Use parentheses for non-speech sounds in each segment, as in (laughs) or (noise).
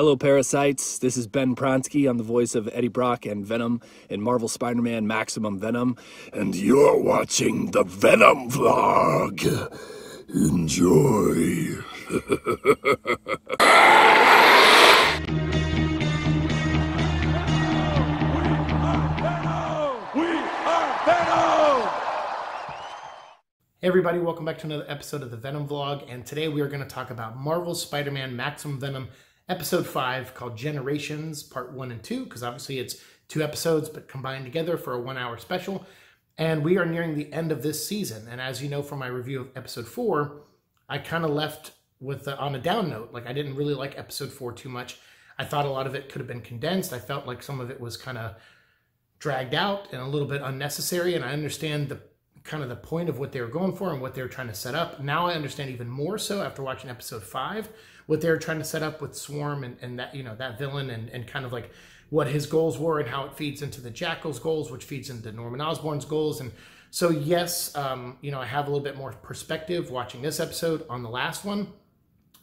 Hello, parasites. This is Ben Pronsky. I'm the voice of Eddie Brock and Venom in Marvel Spider Man Maximum Venom. And you're watching the Venom vlog. Enjoy. Hey everybody, welcome back to another episode of the Venom Vlog, and today we are going to talk about Marvel's Spider-Man Maximum Venom Episode 5 called Generations Part 1 and 2, because obviously it's two episodes but combined together for a one-hour special. And we are nearing the end of this season, and as you know from my review of Episode 4, I kind of left with a, on a down note. Like I didn't really like Episode 4 too much. I thought a lot of it could have been condensed. I felt like some of it was kind of dragged out and a little bit unnecessary, and I understand the kind of the point of what they were going for and what they were trying to set up. Now I understand even more so after watching episode five, what they were trying to set up with Swarm and, and that, you know, that villain and, and kind of like what his goals were and how it feeds into the Jackal's goals, which feeds into Norman Osborn's goals. And so, yes, um, you know, I have a little bit more perspective watching this episode on the last one,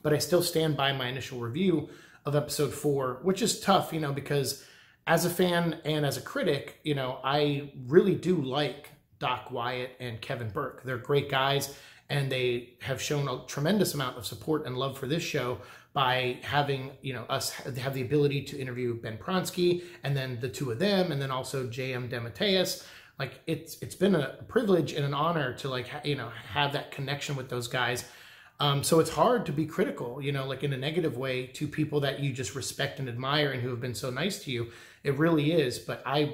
but I still stand by my initial review of episode four, which is tough, you know, because as a fan and as a critic, you know, I really do like Doc Wyatt and Kevin Burke. They're great guys, and they have shown a tremendous amount of support and love for this show by having you know us have the ability to interview Ben Pronsky and then the two of them, and then also J.M. DeMatteis. Like it's it's been a privilege and an honor to like you know have that connection with those guys. Um, so it's hard to be critical, you know, like in a negative way to people that you just respect and admire and who have been so nice to you. It really is. But I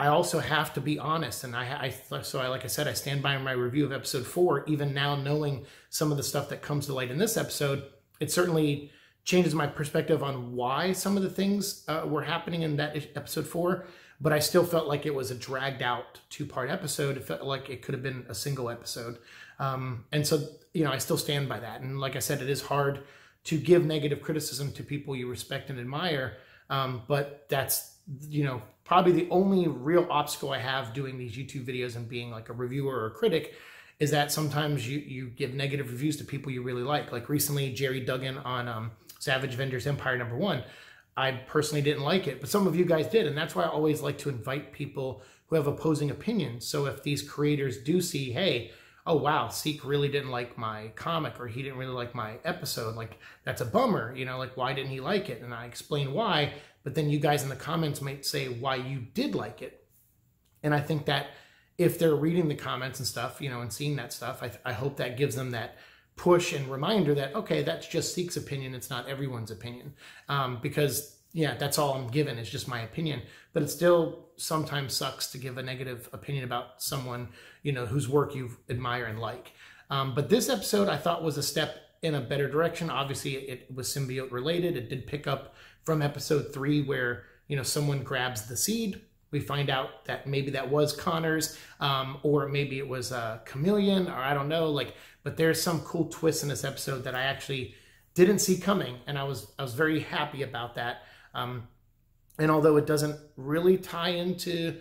I also have to be honest, and I, I, so I like I said, I stand by my review of episode four. Even now, knowing some of the stuff that comes to light in this episode, it certainly changes my perspective on why some of the things uh, were happening in that episode four. But I still felt like it was a dragged out two part episode. It felt like it could have been a single episode, um, and so you know I still stand by that. And like I said, it is hard to give negative criticism to people you respect and admire, um, but that's you know probably the only real obstacle I have doing these YouTube videos and being like a reviewer or a critic is that sometimes you, you give negative reviews to people you really like. Like recently, Gerry Duggan on um, Savage Avengers Empire number one. I personally didn't like it, but some of you guys did. And that's why I always like to invite people who have opposing opinions. So if these creators do see, hey, oh wow, Siike really didn't like my comic or he didn't really like my episode, like that's a bummer, you know, like why didn't he like it? And I explain why but then you guys in the comments might say why you did like it. And I think that if they're reading the comments and stuff, you know, and seeing that stuff, I, I hope that gives them that push and reminder that, okay, that's just Siike's opinion. It's not everyone's opinion. Um, because, yeah, that's all I'm given is just my opinion. But it still sometimes sucks to give a negative opinion about someone, you know, whose work you admire and like. Um, but this episode I thought was a step in a better direction. Obviously, it was symbiote related. It did pick up from episode three where you know someone grabs the seed. We find out that maybe that was connor's um, or maybe it was a chameleon or i don't know like but there's some cool twists in this episode that i actually didn't see coming and i was i was very happy about that. Um, and although it doesn't really tie into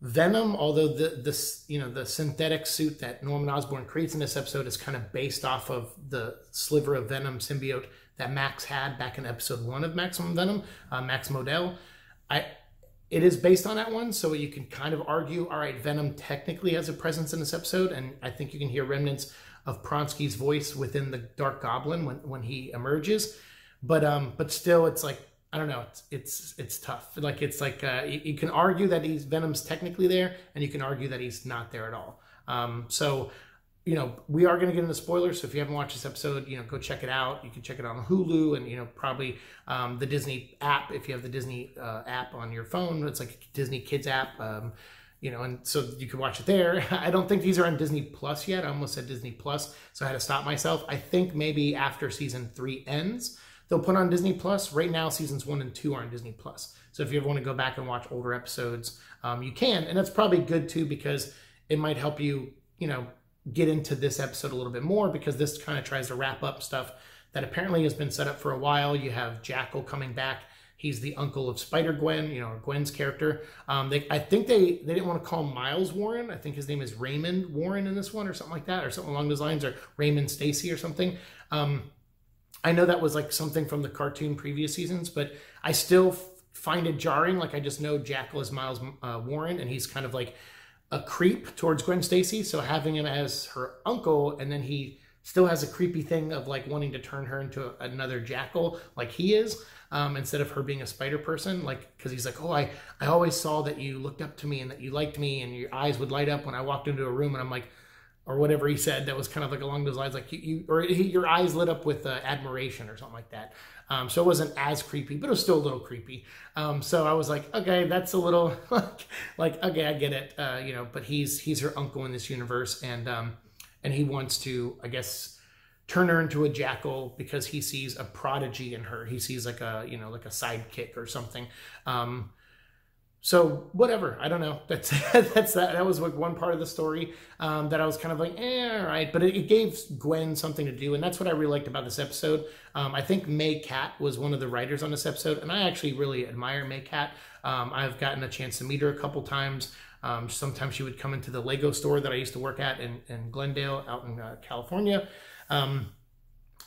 venom although the this you know the synthetic suit that norman osborn creates in this episode is kind of based off of the sliver of venom symbiote that Max had back in episode one of Maximum Venom, uh, Max Modell. I it is based on that one, so you can kind of argue, all right, Venom technically has a presence in this episode, and I think you can hear remnants of Pronsky's voice within the Dark Goblin when, when he emerges. But um, but still, it's like I don't know, it's it's it's tough. Like it's like uh, you, you can argue that he's Venom's technically there, and you can argue that he's not there at all. Um, so you know, we are going to get into spoilers. So if you haven't watched this episode, you know, go check it out. You can check it on Hulu and, you know, probably um, the Disney app. If you have the Disney uh, app on your phone, it's like a Disney Kids app. Um, you know, and so you can watch it there. (laughs) I don't think these are on Disney Plus yet. I almost said Disney Plus, so I had to stop myself. I think maybe after season three ends, they'll put on Disney Plus. Right now, seasons one and two are on Disney Plus. So if you ever want to go back and watch older episodes, um, you can, and that's probably good too because it might help you, you know, get into this episode a little bit more because this kind of tries to wrap up stuff that apparently has been set up for a while. You have Jackal coming back. He's the uncle of Spider Gwen, you know, Gwen's character. Um, they, I think they they didn't want to call Miles Warren. I think his name is Raymond Warren in this one, or something like that, or something along those lines, or Raymond Stacy or something. Um, I know that was like something from the cartoon previous seasons, but I still f- find it jarring. Like I just know Jackal is Miles uh, Warren, and he's kind of like a creep towards Gwen Stacy. So having him as her uncle, and then he still has a creepy thing of like wanting to turn her into another jackal like he is um, instead of her being a spider person like because he's like oh I, I always saw that you looked up to me and that you liked me and your eyes would light up when i walked into a room and i'm like or whatever he said that was kind of like along those lines like you, you or he, your eyes lit up with uh, admiration or something like that um, so it wasn't as creepy but it was still a little creepy um, so i was like okay that's a little (laughs) like, like okay i get it uh, you know but he's he's her uncle in this universe and um, and he wants to, I guess, turn her into a jackal because he sees a prodigy in her. He sees like a, you know, like a sidekick or something. Um, so whatever, I don't know. That's (laughs) that's that. That was like one part of the story um, that I was kind of like, eh, all right. But it, it, gave Gwen something to do, and that's what I really liked about this episode. Um, I think Mae Catt was one of the writers on this episode, and I actually really admire Mae Catt. Um, I've gotten a chance to meet her a couple times. Um, sometimes she would come into the Lego store that I used to work at in, in Glendale, out in uh, California. Um,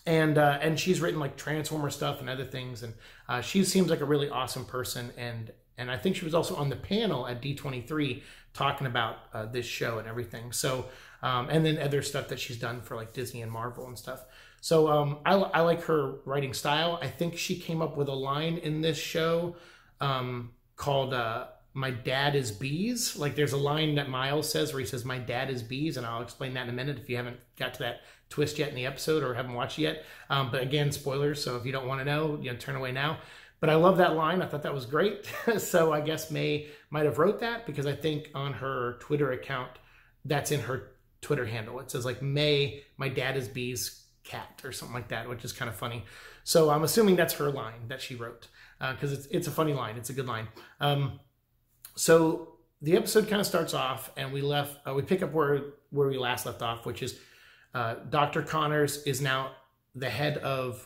and uh, and she's written like Transformer stuff and other things, and uh, she seems like a really awesome person. And and I think she was also on the panel at D23 talking about uh, this show and everything. So um, and then other stuff that she's done for like Disney and Marvel and stuff. So um, I, I like her writing style. I think she came up with a line in this show um, called uh, my dad is bees. Like there's a line that Miles says where he says, my dad is bees. And I'll explain that in a minute if you haven't got to that twist yet in the episode or haven't watched yet. Um, but again, spoilers. So if you don't want to know, you know, turn away now. But I love that line. I thought that was great. (laughs) so I guess Mae might have wrote that because I think on her Twitter account, that's in her Twitter handle. It says like Mae, my dad is bees Catt or something like that, which is kind of funny. So I'm assuming that's her line that she wrote because uh, it's it's a funny line. It's a good line. Um, so the episode kind of starts off, and we left. Uh, we pick up where where we last left off, which is uh, Dr. Connors is now the head of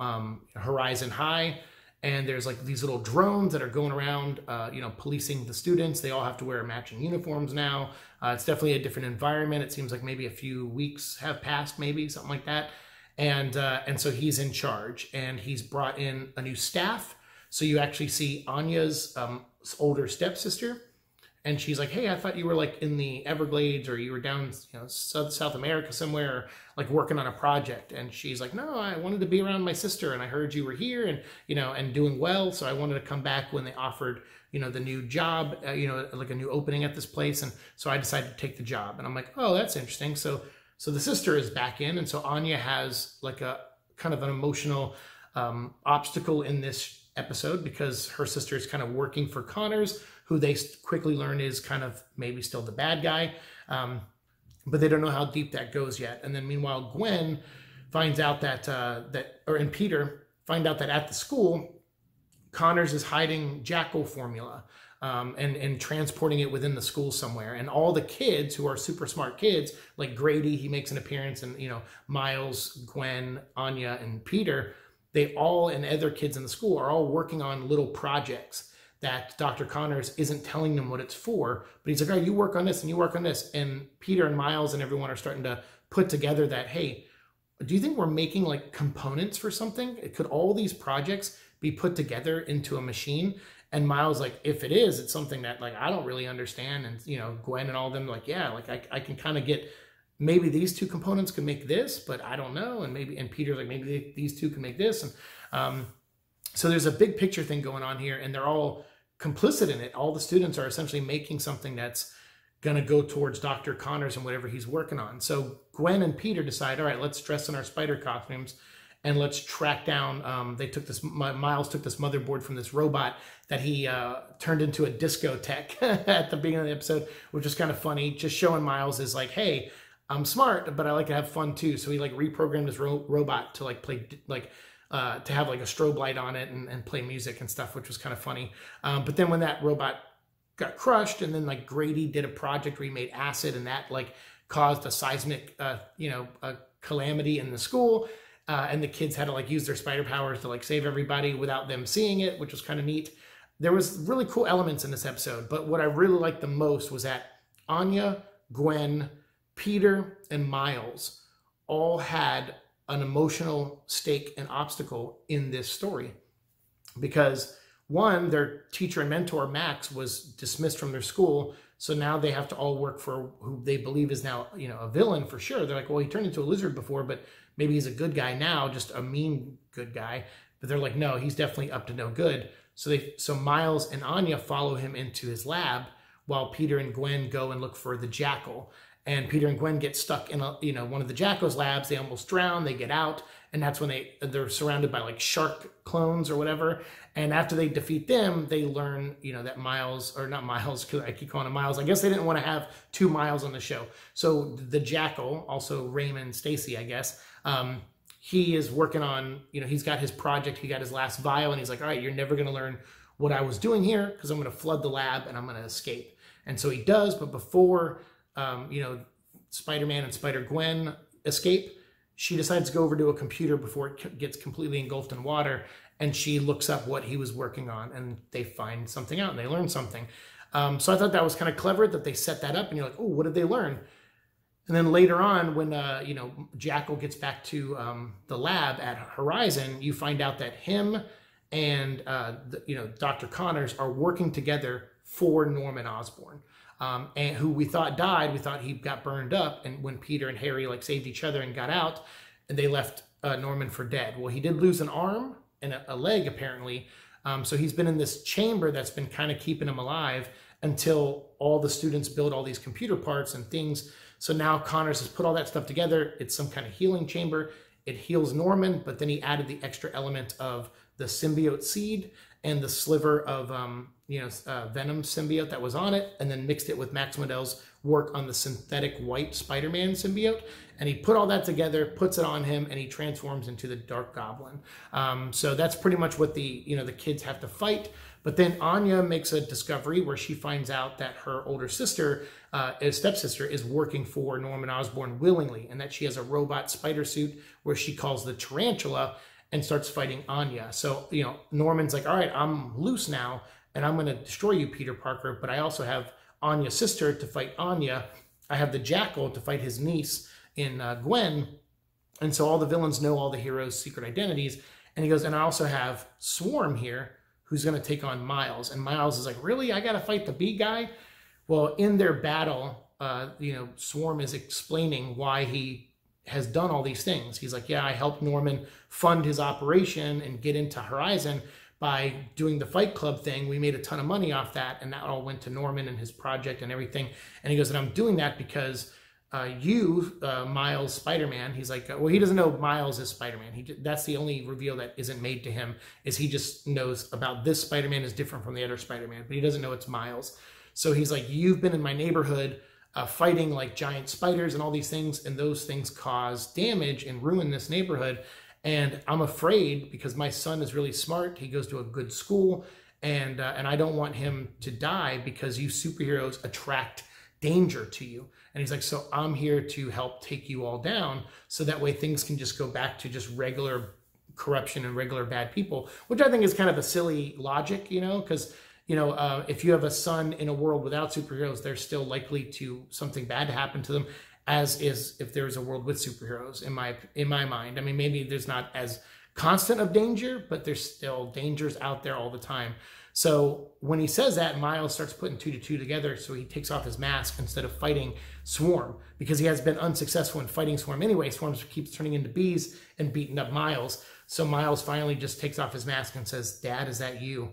um, Horizon High, and there's like these little drones that are going around, uh, you know, policing the students. They all have to wear matching uniforms now. Uh, it's definitely a different environment. It seems like maybe a few weeks have passed, maybe something like that, and uh, and so he's in charge, and he's brought in a new staff. So you actually see Anya's um, older stepsister and she's like hey i thought you were like in the everglades or you were down you know south, south america somewhere like working on a project. And she's like no i wanted to be around my sister and i heard you were here and you know and doing well. So i wanted to come back when they offered you know the new job uh, you know like a new opening at this place. And so i decided to take the job. And i'm like oh that's interesting. So so the sister is back in. And so anya has like a kind of an emotional um, obstacle in this episode because her sister is kind of working for Connors, who they quickly learn is kind of maybe still the bad guy. Um, but they don't know how deep that goes yet. And then meanwhile, Gwen finds out that uh, that or and Peter find out that at the school, Connors is hiding Jackal formula. Um, and and transporting it within the school somewhere. And all the kids who are super smart kids, like Grady, he makes an appearance, and you know Miles, Gwen, Anya, and Peter they all and other kids in the school are all working on little projects that Dr. Connors isn't telling them what it's for, but he's like, "Oh, you work on this and you work on this." And Peter and Miles and everyone are starting to put together that, "Hey, do you think we're making like components for something? Could all these projects be put together into a machine?" And Miles like, "If it is, it's something that like I don't really understand." And you know, Gwen and all them like, "Yeah, like I, I can kind of get maybe these two components can make this, but I don't know. And maybe, and Peter's like, maybe these two can make this. And um, so there's a big picture thing going on here, and they're all complicit in it. All the students are essentially making something that's going to go towards Dr. Connors and whatever he's working on. So Gwen and Peter decide, all right, let's dress in our spider costumes and let's track down. Um, they took this, Miles took this motherboard from this robot that he uh, turned into a discotheque (laughs) at the beginning of the episode, which is kind of funny. Just showing Miles is like, hey, I'm smart, but I like to have fun too. So he like reprogrammed his ro- robot to like play like uh, to have like a strobe light on it and, and play music and stuff, which was kind of funny. Um, but then when that robot got crushed, and then like Grady did a project where he made acid, and that like caused a seismic, uh, you know, a calamity in the school. Uh, and the kids had to like use their spider powers to like save everybody without them seeing it, which was kind of neat. There was really cool elements in this episode, but what I really liked the most was that Anya, Gwen, Peter and Miles all had an emotional stake and obstacle in this story because one, their teacher and mentor, Max, was dismissed from their school. So now they have to all work for who they believe is now, you know, a villain for sure. They're like, well, he turned into a lizard before, but maybe he's a good guy now, just a mean good guy. But they're like, no, he's definitely up to no good. So they, so Miles and Anya follow him into his lab while Peter and Gwen go and look for the jackal. And Peter and Gwen get stuck in a, you know, one of the jackal's labs. They almost drown. They get out, and that's when they they're surrounded by like shark clones or whatever. And after they defeat them, they learn, you know, that Miles or not Miles, because I keep calling him Miles. I guess they didn't want to have two Miles on the show. So the Jackal, also Raymond Stacy, I guess, um, he is working on, you know, he's got his project. He got his last vial, and he's like, all right, you're never going to learn what I was doing here because I'm going to flood the lab and I'm going to escape. And so he does, but before, um, you know, Spider-Man and Spider-Gwen escape, she decides to go over to a computer before it gets completely engulfed in water and she looks up what he was working on and they find something out and they learn something. Um, so i thought that was kind of clever that they set that up and you're like oh what did they learn? And then later on when uh, you know jackal gets back to um, the lab at horizon you find out that him and uh, the, you know dr connors are working together for norman osborn um, and who we thought died we thought he got burned up and when peter and harry like saved each other and got out and they left uh, norman for dead well he did lose an arm and a, a leg apparently. Um, so he's been in this chamber that's been kind of keeping him alive until all the students build all these computer parts and things. So now Connors has put all that stuff together. It's some kind of healing chamber. It heals Norman, but then he added the extra element of the symbiote seed and the sliver of um, you know uh, venom symbiote that was on it, and then mixed it with Max Modell's work on the synthetic white Spider-Man symbiote. And he put all that together, puts it on him, and he transforms into the Dark Goblin. Um, so that's pretty much what the you know the kids have to fight. But then Anya makes a discovery where she finds out that her older sister, uh, stepsister, is working for Norman Osborn willingly, and that she has a robot spider suit where she calls the tarantula and starts fighting Anya. So, you know, Norman's like, all right, I'm loose now and I'm going to destroy you, Peter Parker, but I also have Anya's sister to fight Anya. I have the Jackal to fight his niece in uh, Gwen. And so all the villains know all the heroes' secret identities. And he goes, and I also have Swarm here who's going to take on Miles. And Miles is like, really? I got to fight the B guy? Well, in their battle, uh, you know, Swarm is explaining why he has done all these things. He's like, yeah, I helped Norman fund his operation and get into Horizon by doing the Fight Club thing. We made a ton of money off that, and that all went to Norman and his project and everything. And he goes, and I'm doing that because uh, you, uh, Miles Spider-Man, he's like, well, he doesn't know Miles is Spider-Man. He that's the only reveal that isn't made to him is he just knows about this Spider-Man is different from the other Spider-Man, but he doesn't know it's Miles. So he's like, you've been in my neighborhood uh, fighting like giant spiders and all these things, and those things cause damage and ruin this neighborhood. And I'm afraid because my son is really smart. He goes to a good school, and uh, and I don't want him to die because you superheroes attract danger to you. And he's like, so I'm here to help take you all down, so that way things can just go back to just regular corruption and regular bad people, which I think is kind of a silly logic, you know, because you know, uh, if you have a son in a world without superheroes, they're still likely to something bad to happen to them, as is if there's a world with superheroes. In my in my mind, I mean, maybe there's not as constant of danger, but there's still dangers out there all the time. So when he says that, Miles starts putting two to two together. So he takes off his mask instead of fighting Swarm because he has been unsuccessful in fighting Swarm anyway. Swarm keeps turning into bees and beating up Miles. So Miles finally just takes off his mask and says, Dad, is that you?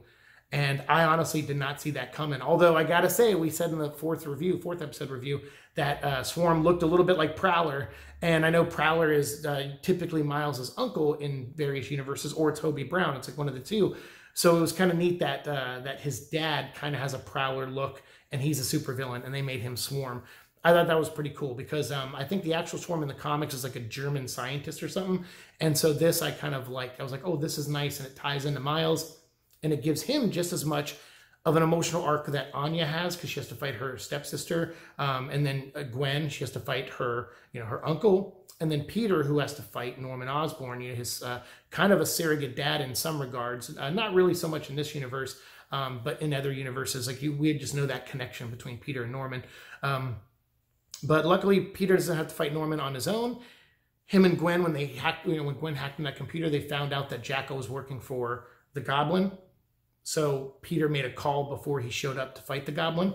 And I honestly did not see that coming. Although I gotta say, we said in the fourth review, fourth episode review, that uh, Swarm looked a little bit like Prowler. And I know Prowler is uh, typically Miles's uncle in various universes, or Hobie Brown. It's like one of the two. So it was kind of neat that uh, that his dad kind of has a Prowler look, and he's a supervillain, and they made him Swarm. I thought that was pretty cool because um, I think the actual Swarm in the comics is like a German scientist or something. And so this I kind of like. I was like, oh, this is nice, and it ties into Miles and it gives him just as much of an emotional arc that Anya has because she has to fight her stepsister, um, and then uh, Gwen she has to fight her, you know, her uncle, and then Peter who has to fight Norman Osborn, you know, his uh, kind of a surrogate dad in some regards, uh, not really so much in this universe, um, but in other universes, like you, we just know that connection between Peter and Norman. Um, but luckily, Peter doesn't have to fight Norman on his own him and Gwen, when they hacked, you know, when Gwen hacked in that computer, they found out that Jackal was working for the Goblin. So Peter made a call before he showed up to fight the Goblin,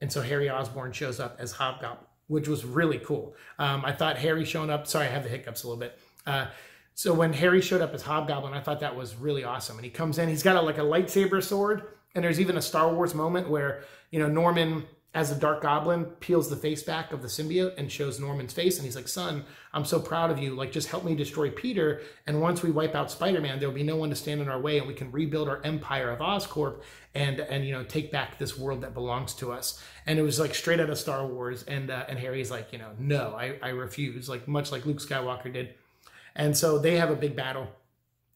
and so Harry Osborn shows up as Hobgoblin, which was really cool. Um, I thought Harry showing up. Sorry, I have the hiccups a little bit. Uh, so when Harry showed up as Hobgoblin, I thought that was really awesome. And he comes in, he's got a, like a lightsaber sword, and there's even a Star Wars moment where you know Norman as the Dark Goblin peels the face back of the symbiote and shows Norman's face, and he's like, "Son, I'm so proud of you. Like, just help me destroy Peter, and once we wipe out Spider-Man, there'll be no one to stand in our way, and we can rebuild our empire of Oscorp and and you know take back this world that belongs to us." And it was like straight out of Star Wars, and uh, and Harry's like, you know, no, I I refuse, like much like Luke Skywalker did, and so they have a big battle.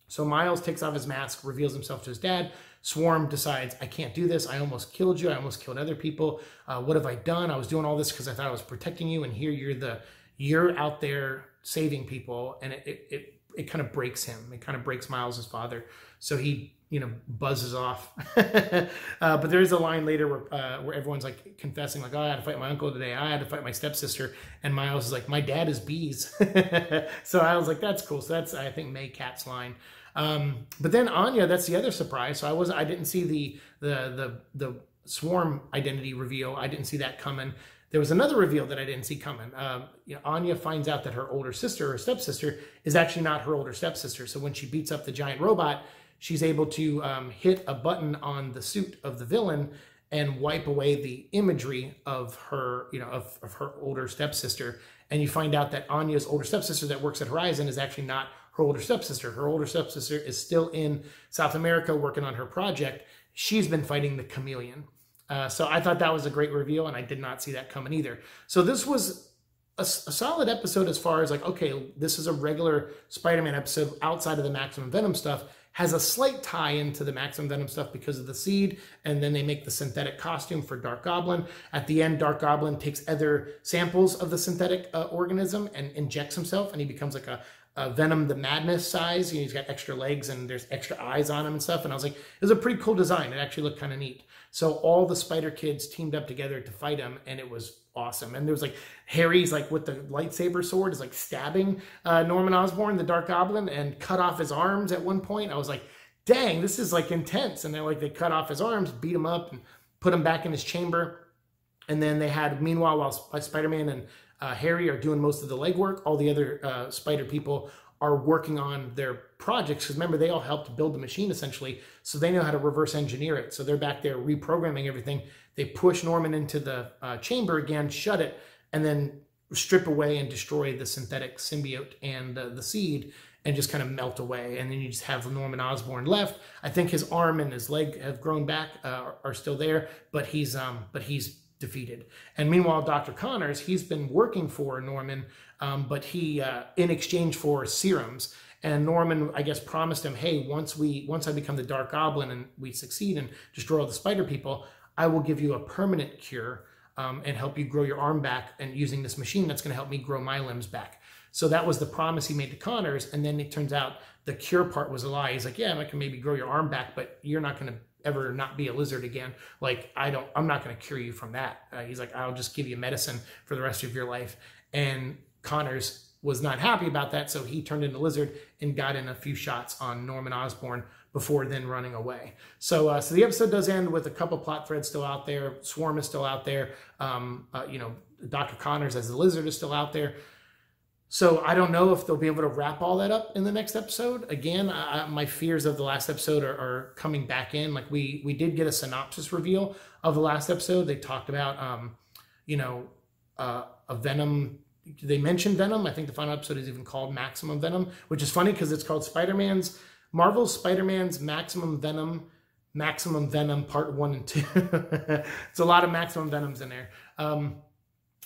So Miles takes off his mask, reveals himself to his dad. Swarm decides, I can't do this. I almost killed you. I almost killed other people. Uh, what have I done? I was doing all this because I thought I was protecting you, and here you're the you're out there saving people, and it it it, it kind of breaks him. It kind of breaks Miles's father. So he you know buzzes off. (laughs) uh, but there is a line later where uh, where everyone's like confessing, like, oh, I had to fight my uncle today. I had to fight my stepsister, and Miles is like, my dad is bees. (laughs) so I was like, that's cool. So that's I think Mae Catt's line. Um, but then Anya, that's the other surprise. So I was I didn't see the the the the swarm identity reveal. I didn't see that coming. There was another reveal that I didn't see coming. Um, you know, Anya finds out that her older sister or stepsister is actually not her older stepsister. So when she beats up the giant robot, she's able to um, hit a button on the suit of the villain and wipe away the imagery of her, you know, of, of her older stepsister. And you find out that Anya's older stepsister that works at Horizon is actually not her older stepsister. Her older stepsister is still in South America working on her project. She's been fighting the chameleon. Uh, so I thought that was a great reveal, and I did not see that coming either. So this was a, a, solid episode as far as like, okay, this is a regular Spider-Man episode outside of the Maximum Venom stuff. Has a slight tie into the Maximum Venom stuff because of the seed, and then they make the synthetic costume for Dark Goblin. At the end, Dark Goblin takes other samples of the synthetic uh, organism and injects himself, and he becomes like a, uh, Venom the Madness size. You know, he's got extra legs and there's extra eyes on him and stuff. And I was like, it was a pretty cool design. It actually looked kind of neat. So all the Spider Kids teamed up together to fight him, and it was awesome. And there was like Harry's like with the lightsaber sword is like stabbing uh, Norman Osborn, the Dark Goblin, and cut off his arms at one point. I was like, dang, this is like intense. And they're like, they cut off his arms, beat him up, and put him back in his chamber. And then they had, meanwhile, while Spider Man and uh, Harry are doing most of the legwork. All the other uh, Spider people are working on their projects because remember they all helped build the machine essentially, so they know how to reverse engineer it. So they're back there reprogramming everything. They push Norman into the uh, chamber again, shut it, and then strip away and destroy the synthetic symbiote and uh, the seed and just kind of melt away. And then you just have Norman Osborn left. I think his arm and his leg have grown back, uh, are still there, but he's um, but he's defeated. And meanwhile, Dr. Connors, he's been working for Norman, um, but he, uh, in exchange for serums, and Norman, I guess, promised him, hey, once we, once I become the Dark Goblin and we succeed and destroy all the Spider people, I will give you a permanent cure um, and help you grow your arm back and using this machine that's going to help me grow my limbs back. So that was the promise he made to Connors. And then it turns out the cure part was a lie. He's like, yeah, I can maybe grow your arm back, but you're not going to ever not be a lizard again. Like, I don't, I'm not going to cure you from that. Uh, he's like, I'll just give you medicine for the rest of your life. And Connors was not happy about that. So he turned into lizard and got in a few shots on Norman Osborn before then running away. So, uh, so the episode does end with a couple plot threads still out there. Swarm is still out there. Um, uh, you know, Dr. Connors as the lizard is still out there. So I don't know if they'll be able to wrap all that up in the next episode. Again, I, my fears of the last episode are, are, coming back in. Like we we did get a synopsis reveal of the last episode. They talked about, um, you know, uh, a Venom. They mentioned Venom. I think the final episode is even called Maximum Venom, which is funny because it's called Spider Man's Marvel's Spider Man's Maximum Venom. Maximum Venom Part One and Two. (laughs) it's a lot of Maximum Venoms in there. Um,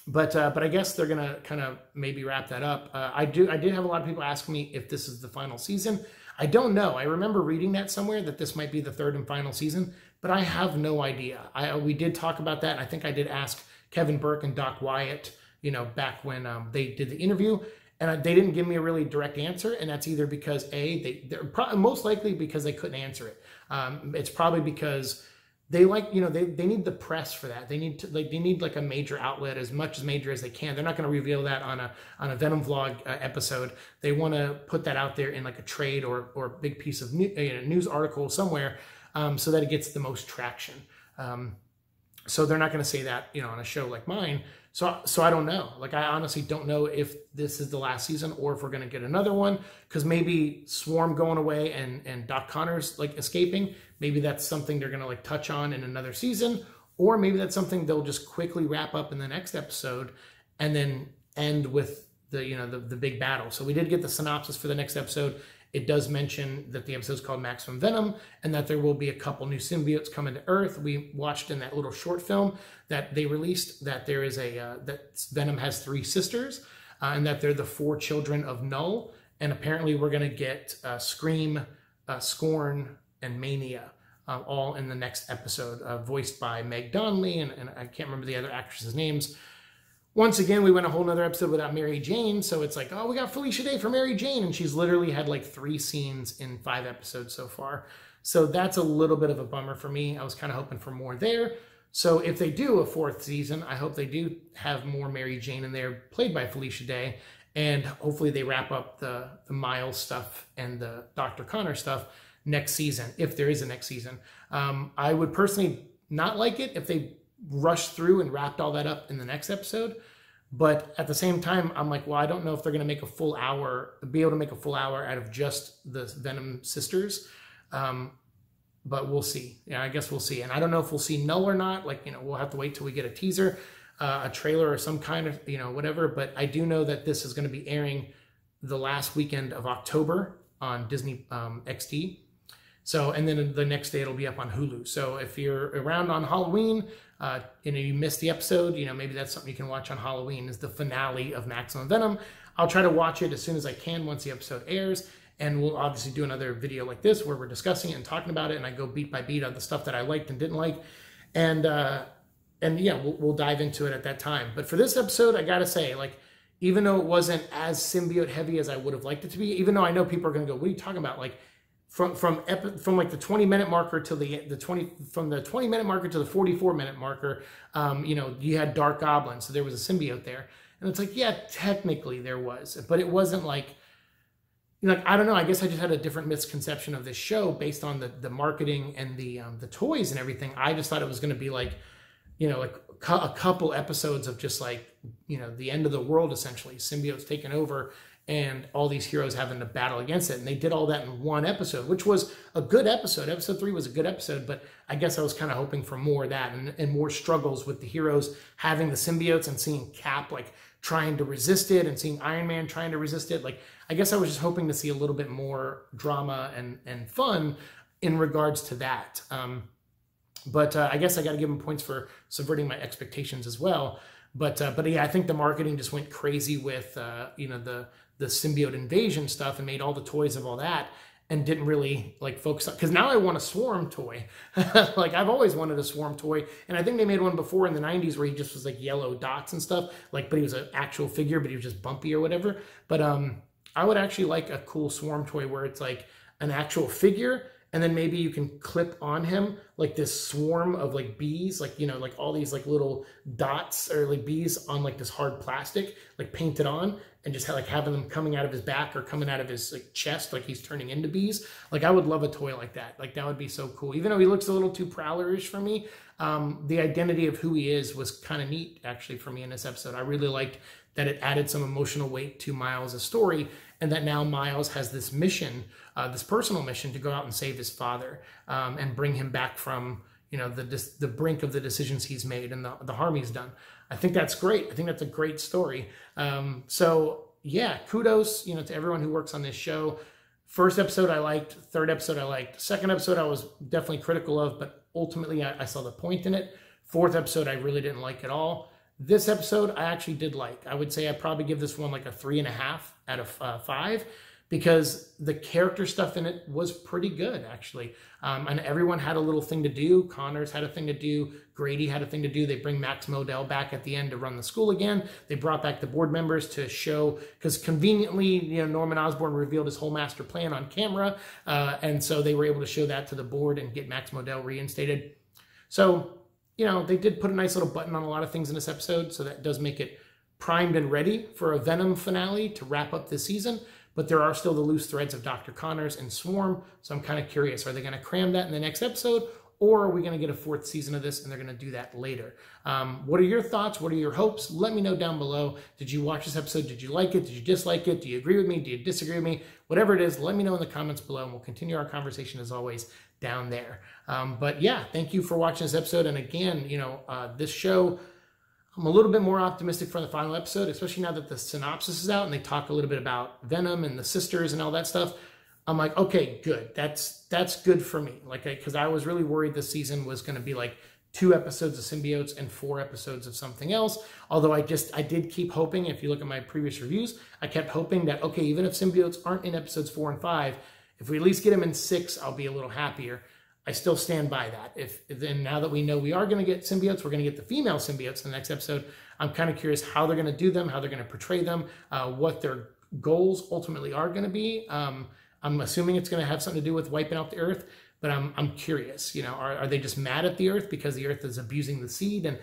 but uh, but I guess they're gonna kind of maybe wrap that up. Uh, I do I did have a lot of people ask me if this is the final season. I don't know. I remember reading that somewhere that this might be the third and final season, but I have no idea. I we did talk about that. I think I did ask Kevin Burke and Doc Wyatt, you know, back when um, they did the interview, and they didn't give me a really direct answer. And that's either because a they they're pro- most likely because they couldn't answer it. Um, it's probably because they like you know they, they need the press for that. They need to like they need like a major outlet as much as major as they can. They're not going to reveal that on a on a venom vlog uh, episode. They want to put that out there in like a trade or or big piece of new, you know, news article somewhere um, so that it gets the most traction. Um, so they're not going to say that you know on a show like mine. So so i don't know. Like i honestly don't know if this is the last season or if we're going to get another one because maybe swarm going away and and doc connors like escaping maybe that's something they're going to like touch on in another season or maybe that's something they'll just quickly wrap up in the next episode and then end with the you know the, the big battle so we did get the synopsis for the next episode it does mention that the episode is called Maximum Venom and that there will be a couple new symbiotes coming to Earth. We watched in that little short film that they released that there is a uh, that Venom has three sisters uh, and that they're the four children of Knull. And apparently, we're going to get uh, Scream, uh, Scorn, and Mania. Uh, all in the next episode, uh, voiced by Meg Donnelly, and, and I can't remember the other actresses' names once again, we went a whole nother episode without Mary Jane. So it's like, oh, we got Felicia Day for Mary Jane. And she's literally had like three scenes in five episodes so far. So that's a little bit of a bummer for me. I was kind of hoping for more there. So if they do a fourth season, I hope they do have more Mary Jane in there, played by Felicia Day. And hopefully they wrap up the, the Miles stuff and the Dr. Connor stuff next season, if there is a next season. Um, I would personally not like it if they rushed through and wrapped all that up in the next episode. But at the same time, I'm like, well, I don't know if they're going to make a full hour, be able to make a full hour out of just the Venom sisters. Um, but we'll see. Yeah, I guess we'll see. And I don't know if we'll see Knull or not. Like, you know, we'll have to wait till we get a teaser, uh, a trailer, or some kind of, you know, whatever. But I do know that this is going to be airing the last weekend of October on Disney um, XD. So, and then the next day it'll be up on Hulu. So if you're around on Halloween, uh, you know, you missed the episode, you know, maybe that's something you can watch on Halloween is the finale of Maximum Venom. I'll try to watch it as soon as I can once the episode airs. And we'll obviously do another video like this where we're discussing it and talking about it. And I go beat by beat on the stuff that I liked and didn't like. And, uh, and yeah, we'll, we'll dive into it at that time. But for this episode, I gotta say, like, even though it wasn't as symbiote heavy as I would have liked it to be, even though I know people are gonna go, what are you talking about? Like, from from from like the 20 minute marker to the the 20 from the 20 minute marker to the 44 minute marker um, you know you had dark goblin so there was a symbiote there and it's like yeah technically there was but it wasn't like you know, like I don't know. I guess I just had a different misconception of this show based on the the marketing and the um, the toys and everything. I just thought it was going to be like, you know, like a couple episodes of just like you know the end of the world essentially, symbiotes taking over, and all these heroes having to battle against it. And they did all that in one episode, which was a good episode. Episode three was a good episode, but I guess I was kind of hoping for more of that and, and more struggles with the heroes having the symbiotes and seeing Cap like trying to resist it and seeing Iron Man trying to resist it. Like, I guess I was just hoping to see a little bit more drama and, and fun in regards to that. Um, but uh, I guess I got to give them points for subverting my expectations as well. But uh, but yeah, I think the marketing just went crazy with uh, you know the the symbiote invasion stuff and made all the toys of all that and didn't really like focus on because now I want a swarm toy. (laughs) like I've always wanted a swarm toy, and I think they made one before in the '90s where he just was like yellow dots and stuff. Like, but he was an actual figure, but he was just bumpy or whatever. But um, I would actually like a cool swarm toy where it's like an actual figure and then maybe you can clip on him like this swarm of like bees like you know like all these like little dots or like bees on like this hard plastic like painted on and just like having them coming out of his back or coming out of his like chest like he's turning into bees. Like i would love a toy like that. Like that would be so cool. Even though he looks a little too prowlerish for me um, the identity of who he is was kind of neat actually for me in this episode. I really liked that it added some emotional weight to miles' story and that now miles has this mission uh, this personal mission to go out and save his father um, and bring him back from you know the the brink of the decisions he's made and the, the harm he's done. I think that's great. I think that's a great story. Um, so yeah, kudos you know to everyone who works on this show. First episode I liked, third episode I liked, second episode I was definitely critical of, but ultimately I, I saw the point in it. Fourth episode I really didn't like at all. This episode I actually did like. I would say I probably give this one like a three and a half out of uh, five because the character stuff in it was pretty good actually. Um, and everyone had a little thing to do. Connors had a thing to do. Grady had a thing to do. They bring max modell back at the end to run the school again. They brought back the board members to show because conveniently you know norman osborn revealed his whole master plan on camera uh, and so they were able to show that to the board and get max modell reinstated. So, you know, they did put a nice little button on a lot of things in this episode, so that does make it primed and ready for a Venom finale to wrap up this season. But there are still the loose threads of Dr. Connors and Swarm, so I'm kind of curious. Are they going to cram that in the next episode, or are we going to get a fourth season of this and they're going to do that later? Um, what are your thoughts? What are your hopes? Let me know down below. Did you watch this episode? Did you like it? Did you dislike it? Do you agree with me? Do you disagree with me? Whatever it is, let me know in the comments below and we'll continue our conversation as always down there. Um, but yeah, thank you for watching this episode. And again, you know, uh, this show, I'm a little bit more optimistic for the final episode, especially now that the synopsis is out and they talk a little bit about Venom and the sisters and all that stuff. I'm like, okay, good. That's that's good for me. Like, because I was really worried this season was going to be like two episodes of symbiotes and four episodes of something else. Although I just I did keep hoping. If you look at my previous reviews, I kept hoping that okay, even if symbiotes aren't in episodes four and five, if we at least get them in six, I'll be a little happier. I still stand by that. If then now that we know we are going to get symbiotes, we're going to get the female symbiotes in the next episode. I'm kind of curious how they're going to do them, how they're going to portray them, uh, what their goals ultimately are going to be. Um, I'm assuming it's going to have something to do with wiping out the earth, but I'm, I'm curious, you know, are, are they just mad at the earth because the earth is abusing the seed and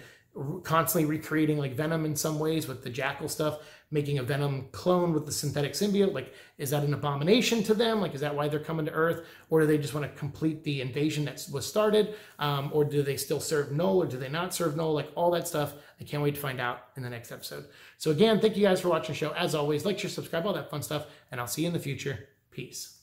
constantly recreating like venom in some ways with the jackal stuff, making a venom clone with the synthetic symbiote? Like, is that an abomination to them? Like, is that why they're coming to earth? Or do they just want to complete the invasion that was started? Um, or do they still serve Knull or do they not serve Knull? Like all that stuff. I can't wait to find out in the next episode. So again, thank you guys for watching the show. As always, like, share, subscribe, all that fun stuff, and I'll see you in the future. Peace.